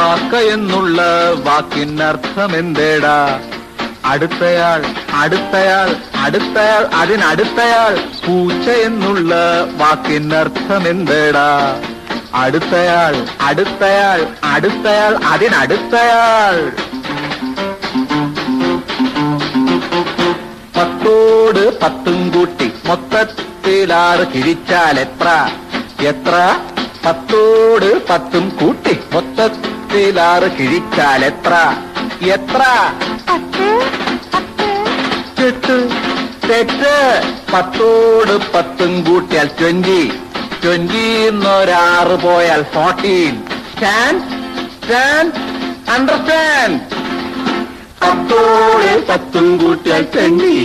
കാക്ക എന്നുള്ള വാക്കിനർത്ഥം എന്തേടാ അടുത്തയാൾ അടുത്തയാൾ അടുത്തയാൾ അതിനടുത്തയാൾ പൂച്ച എന്നുള്ള വാക്കിനർത്ഥം എന്തേടാ അടുത്തയാൾ അടുത്തയാൾ അടുത്തയാൾ അതിനടുത്തയാൾ. പത്തോട് പത്തും കൂട്ടി മൊത്തത്തിലാറ് കിഴിച്ചാൽ എത്ര? എത്ര പത്തോട് പത്തും കൂട്ടി മൊത്തത്തിലാറ് കിഴിച്ചാൽ എത്ര? എത്ര തെറ്റ് തെറ്റ്. പത്തോട് പത്തും കൂട്ടിയാൽ ട്വന്റി. ട്വന്റി ഒരാറ് പോയാൽ ഫോർട്ടീൻ. സ്റ്റാൻഡ് സ്റ്റാൻഡ് അണ്ടർസ്റ്റാൻഡ് പത്തോട് പത്തും കൂട്ടിയാൽ ട്വന്റി.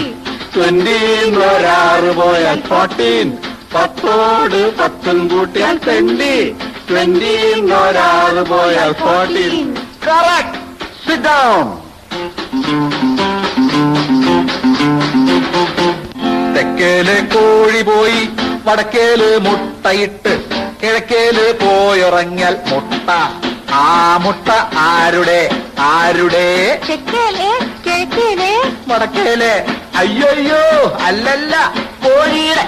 ട്വന്റി ഒരാറ് പോയാൽ ഫോർട്ടീൻ. പത്തോട് പത്തും കൂട്ടിയാൽ ട്വന്റി. പോയാൽ ഫോർട്ടീൻ കറക്റ്റ് സിറ്റ് ഡൗൺ തെക്കേൽ കോഴി പോയി വടക്കേൽ മുട്ടയിട്ട്. കിഴക്കേൽ പോയുറങ്ങിയാൽ മുട്ട. ആ മുട്ട ആരുടെ? ആരുടെ? തെക്കേലെ അയ്യോ വടക്കേൽ. അയ്യോ അല്ലല്ല കോഴിയുടെ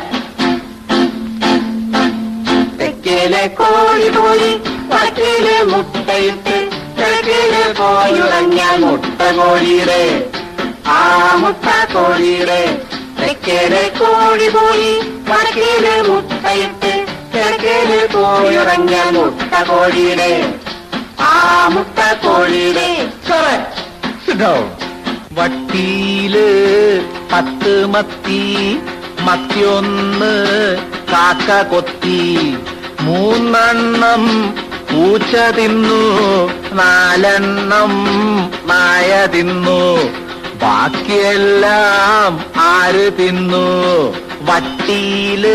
പോയി. വടക്കേൽ മുട്ടയിട്ട് കിഴക്കിലെ പോയുറങ്ങിയാൽ മുട്ട കോഴിയുടെ. ആ മുട്ട കോഴിയുടെ. തെക്കേലെ കോഴി പോയി. വടക്കേൽ മുട്ടയിട്ട് കിഴക്കേൽ പോയുറങ്ങിയാൽ മുട്ട കോഴിയുടെ. ആ മുട്ട കോഴിയുടെ. വട്ടിയിൽ പത്ത് മത്തി മത്തിയൊന്ന് കാക്ക കൊത്തി. മൂന്നെണ്ണം പൂച്ച തിന്നു നാലെണ്ണം നായ തിന്നു. ബാക്കിയെല്ലാം ആര് തിന്നു? വട്ടിയിൽ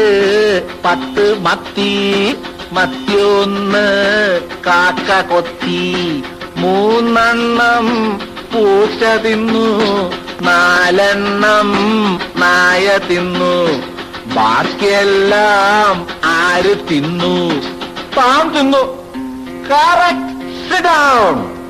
പത്ത് മത്തി മത്തിയൊന്ന് കാക്ക കൊത്തി. മൂന്നെണ്ണം പൂച്ച തിന്നു നാലെണ്ണം നായ തിന്നു. ബാക്കിയെല്ലാം ആര് തിന്നു? താൻ തിന്നു. Correct down